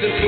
the